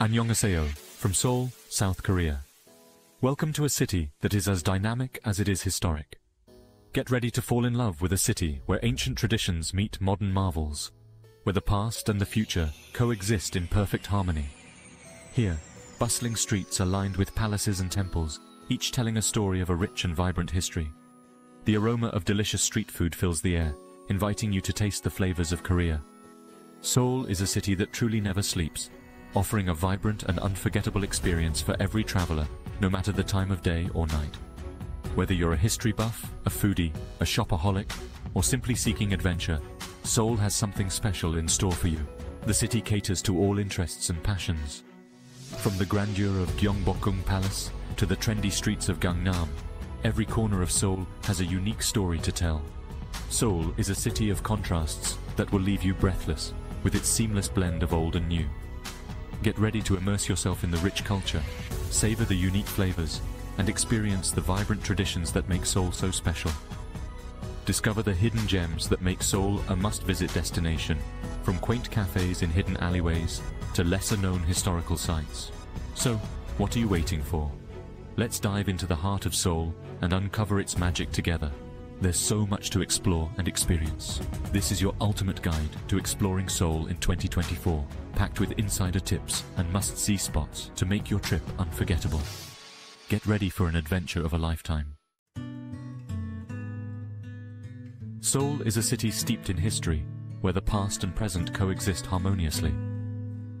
Annyeonghaseyo, from Seoul, South Korea. Welcome to a city that is as dynamic as it is historic. Get ready to fall in love with a city where ancient traditions meet modern marvels, where the past and the future coexist in perfect harmony. Here, bustling streets are lined with palaces and temples, each telling a story of a rich and vibrant history. The aroma of delicious street food fills the air, inviting you to taste the flavors of Korea. Seoul is a city that truly never sleeps, offering a vibrant and unforgettable experience for every traveler, no matter the time of day or night. Whether you're a history buff, a foodie, a shopaholic, or simply seeking adventure, Seoul has something special in store for you. The city caters to all interests and passions. From the grandeur of Gyeongbokgung Palace to the trendy streets of Gangnam, every corner of Seoul has a unique story to tell. Seoul is a city of contrasts that will leave you breathless with its seamless blend of old and new. Get ready to immerse yourself in the rich culture, savor the unique flavors, and experience the vibrant traditions that make Seoul so special. Discover the hidden gems that make Seoul a must-visit destination, from quaint cafes in hidden alleyways to lesser-known historical sites. So, what are you waiting for? Let's dive into the heart of Seoul and uncover its magic together. There's so much to explore and experience. This is your ultimate guide to exploring Seoul in 2024, packed with insider tips and must-see spots to make your trip unforgettable. Get ready for an adventure of a lifetime. Seoul is a city steeped in history, where the past and present coexist harmoniously.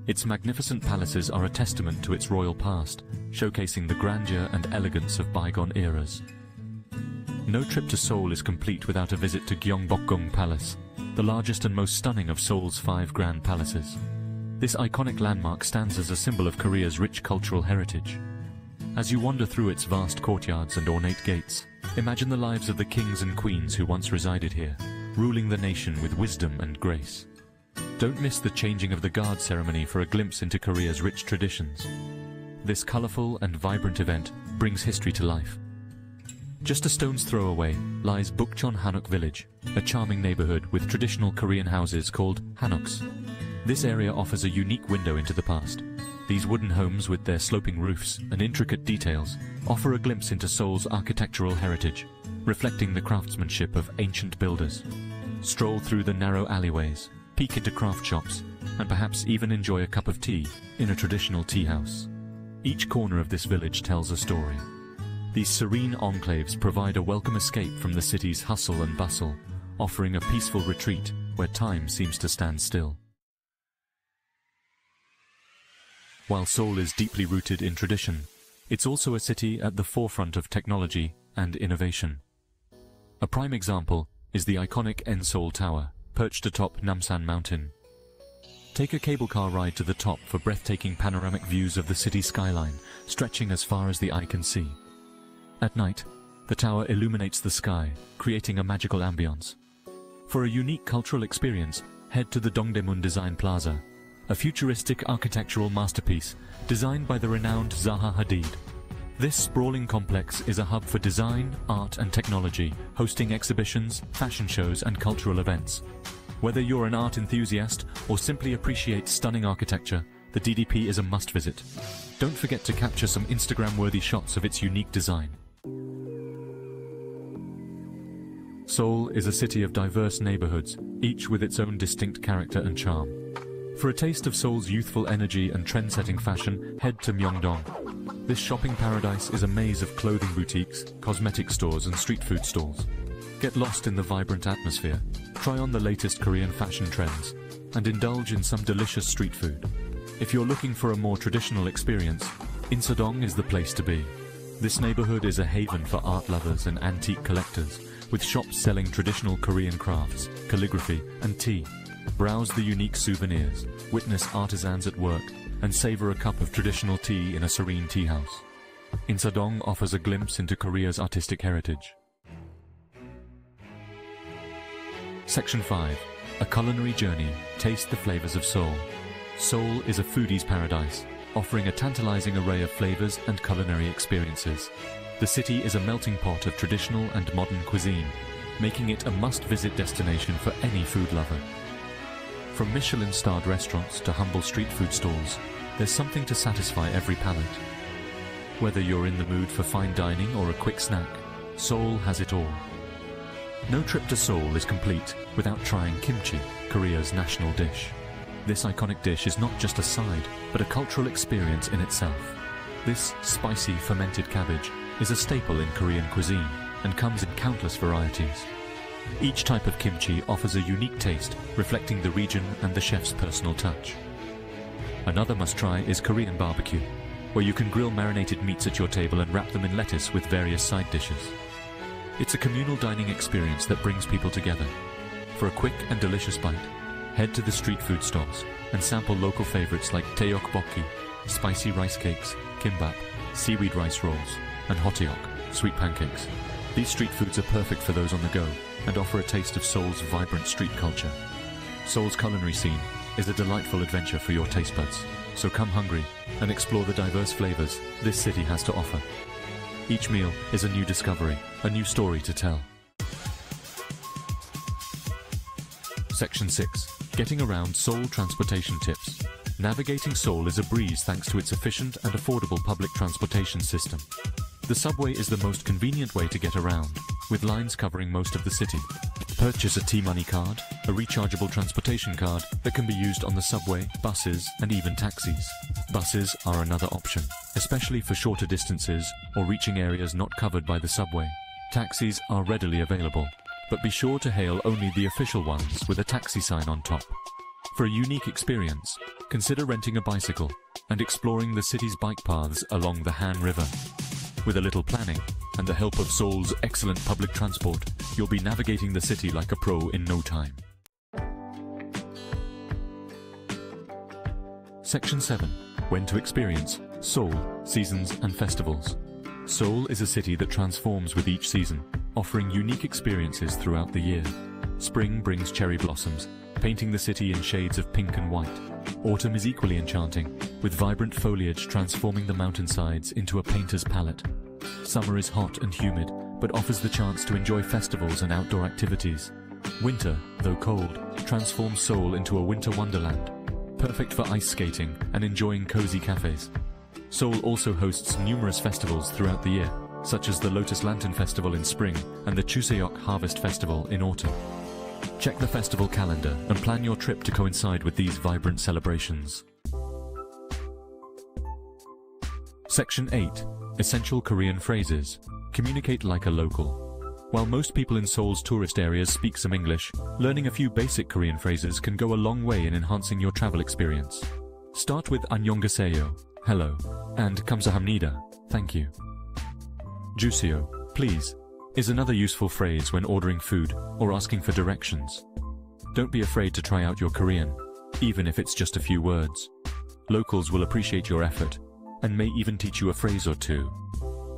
Its magnificent palaces are a testament to its royal past, showcasing the grandeur and elegance of bygone eras. No trip to Seoul is complete without a visit to Gyeongbokgung Palace, the largest and most stunning of Seoul's five grand palaces. This iconic landmark stands as a symbol of Korea's rich cultural heritage. As you wander through its vast courtyards and ornate gates, imagine the lives of the kings and queens who once resided here, ruling the nation with wisdom and grace. Don't miss the changing of the guard ceremony for a glimpse into Korea's rich traditions. This colorful and vibrant event brings history to life, just a stone's throw away lies Bukchon Hanok village, a charming neighborhood with traditional Korean houses called hanoks. This area offers a unique window into the past. These wooden homes with their sloping roofs and intricate details offer a glimpse into Seoul's architectural heritage, reflecting the craftsmanship of ancient builders. Stroll through the narrow alleyways, peek into craft shops, and perhaps even enjoy a cup of tea in a traditional tea house. Each corner of this village tells a story, these serene enclaves provide a welcome escape from the city's hustle and bustle, offering a peaceful retreat where time seems to stand still. While Seoul is deeply rooted in tradition, it's also a city at the forefront of technology and innovation. A prime example is the iconic N Seoul Tower, perched atop Namsan Mountain. Take a cable car ride to the top for breathtaking panoramic views of the city skyline, stretching as far as the eye can see. At night, the tower illuminates the sky, creating a magical ambience. For a unique cultural experience, head to the Dongdaemun Design Plaza, a futuristic architectural masterpiece designed by the renowned Zaha Hadid. This sprawling complex is a hub for design, art and technology, hosting exhibitions, fashion shows and cultural events. Whether you're an art enthusiast or simply appreciate stunning architecture, the DDP is a must visit. Don't forget to capture some Instagram-worthy shots of its unique design. Seoul is a city of diverse neighborhoods, each with its own distinct character and charm. For a taste of Seoul's youthful energy and trend-setting fashion, head to Myeongdong. This shopping paradise is a maze of clothing boutiques, cosmetic stores and street food stalls. Get lost in the vibrant atmosphere, try on the latest Korean fashion trends, and indulge in some delicious street food. If you're looking for a more traditional experience, Insadong is the place to be. This neighborhood is a haven for art lovers and antique collectors, with shops selling traditional Korean crafts, calligraphy, and tea. Browse the unique souvenirs, witness artisans at work, and savor a cup of traditional tea in a serene tea house. Insadong offers a glimpse into Korea's artistic heritage. Section 5. A culinary journey. Taste the flavors of Seoul. Seoul is a foodie's paradise, offering a tantalizing array of flavors and culinary experiences. The city is a melting pot of traditional and modern cuisine, making it a must-visit destination for any food lover. From Michelin-starred restaurants to humble street food stalls, there's something to satisfy every palate. Whether you're in the mood for fine dining or a quick snack, Seoul has it all. No trip to Seoul is complete without trying kimchi, Korea's national dish. This iconic dish is not just a side, but a cultural experience in itself. This spicy fermented cabbage is a staple in Korean cuisine and comes in countless varieties. Each type of kimchi offers a unique taste, reflecting the region and the chef's personal touch. Another must-try is Korean barbecue, where you can grill marinated meats at your table and wrap them in lettuce with various side dishes. It's a communal dining experience that brings people together. For a quick and delicious bite, head to the street food stalls and sample local favorites like tteokbokki, spicy rice cakes, kimbap, seaweed rice rolls, and hotteok, sweet pancakes. These street foods are perfect for those on the go and offer a taste of Seoul's vibrant street culture. Seoul's culinary scene is a delightful adventure for your taste buds, so come hungry and explore the diverse flavors this city has to offer. Each meal is a new discovery, a new story to tell. Section 6. Getting around Seoul transportation tips. Navigating Seoul is a breeze thanks to its efficient and affordable public transportation system. The subway is the most convenient way to get around, with lines covering most of the city. Purchase a T-Money card, a rechargeable transportation card that can be used on the subway, buses, and even taxis. Buses are another option, especially for shorter distances or reaching areas not covered by the subway. Taxis are readily available, but be sure to hail only the official ones with a taxi sign on top. For a unique experience, consider renting a bicycle and exploring the city's bike paths along the Han River. With a little planning and the help of Seoul's excellent public transport, you'll be navigating the city like a pro in no time. Section 7. When to experience Seoul, seasons and festivals. Seoul is a city that transforms with each season, offering unique experiences throughout the year. Spring brings cherry blossoms, painting the city in shades of pink and white. Autumn is equally enchanting, with vibrant foliage transforming the mountainsides into a painter's palette. Summer is hot and humid, but offers the chance to enjoy festivals and outdoor activities. Winter, though cold, transforms Seoul into a winter wonderland, perfect for ice skating and enjoying cozy cafes. Seoul also hosts numerous festivals throughout the year, such as the Lotus Lantern Festival in spring and the Chuseok Harvest Festival in autumn. Check the festival calendar and plan your trip to coincide with these vibrant celebrations. Section 8. Essential Korean Phrases. Communicate like a local. While most people in Seoul's tourist areas speak some English, learning a few basic Korean phrases can go a long way in enhancing your travel experience. Start with 안녕하세요, hello, and 감사합니다, thank you. Juseo, please, is another useful phrase when ordering food or asking for directions. Don't be afraid to try out your Korean, even if it's just a few words. Locals will appreciate your effort and may even teach you a phrase or two.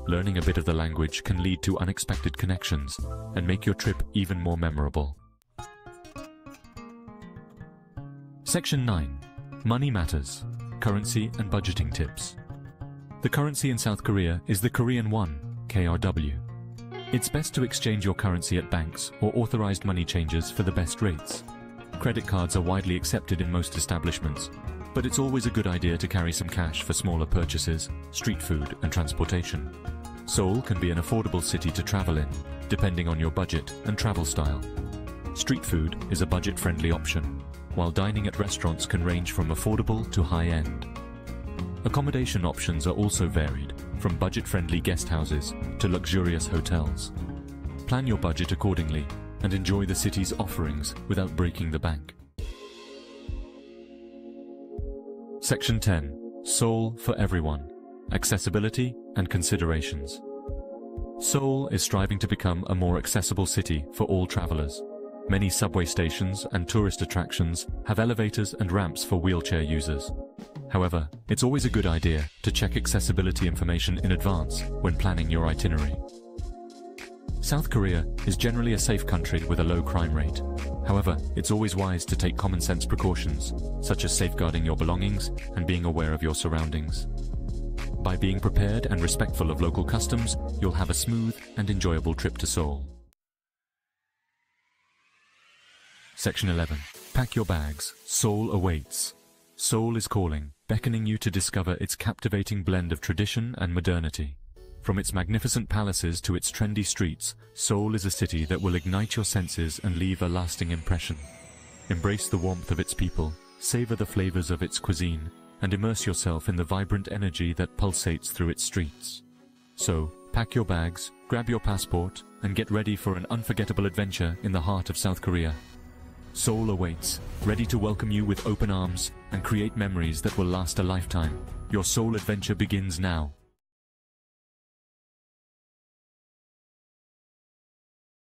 Learning a bit of the language can lead to unexpected connections and make your trip even more memorable. Section 9. Money Matters. Currency and Budgeting Tips. The currency in South Korea is the Korean won, KRW. It's best to exchange your currency at banks or authorized money changers for the best rates. Credit cards are widely accepted in most establishments, but it's always a good idea to carry some cash for smaller purchases, street food and transportation. Seoul can be an affordable city to travel in, depending on your budget and travel style. Street food is a budget-friendly option, while dining at restaurants can range from affordable to high-end. Accommodation options are also varied, from budget-friendly guest houses to luxurious hotels. Plan your budget accordingly and enjoy the city's offerings without breaking the bank. Section 10. Seoul for Everyone. Accessibility and Considerations. Seoul is striving to become a more accessible city for all travelers. Many subway stations and tourist attractions have elevators and ramps for wheelchair users. However, it's always a good idea to check accessibility information in advance when planning your itinerary. South Korea is generally a safe country with a low crime rate. However, it's always wise to take common sense precautions, such as safeguarding your belongings and being aware of your surroundings. By being prepared and respectful of local customs, you'll have a smooth and enjoyable trip to Seoul. Section 11. Pack your bags. Seoul awaits. Seoul is calling. Beckoning you to discover its captivating blend of tradition and modernity. From its magnificent palaces to its trendy streets, Seoul is a city that will ignite your senses and leave a lasting impression. Embrace the warmth of its people, savor the flavors of its cuisine, and immerse yourself in the vibrant energy that pulsates through its streets. So, pack your bags, grab your passport, and get ready for an unforgettable adventure in the heart of South Korea. Seoul awaits, ready to welcome you with open arms and create memories that will last a lifetime. Your Seoul adventure begins now.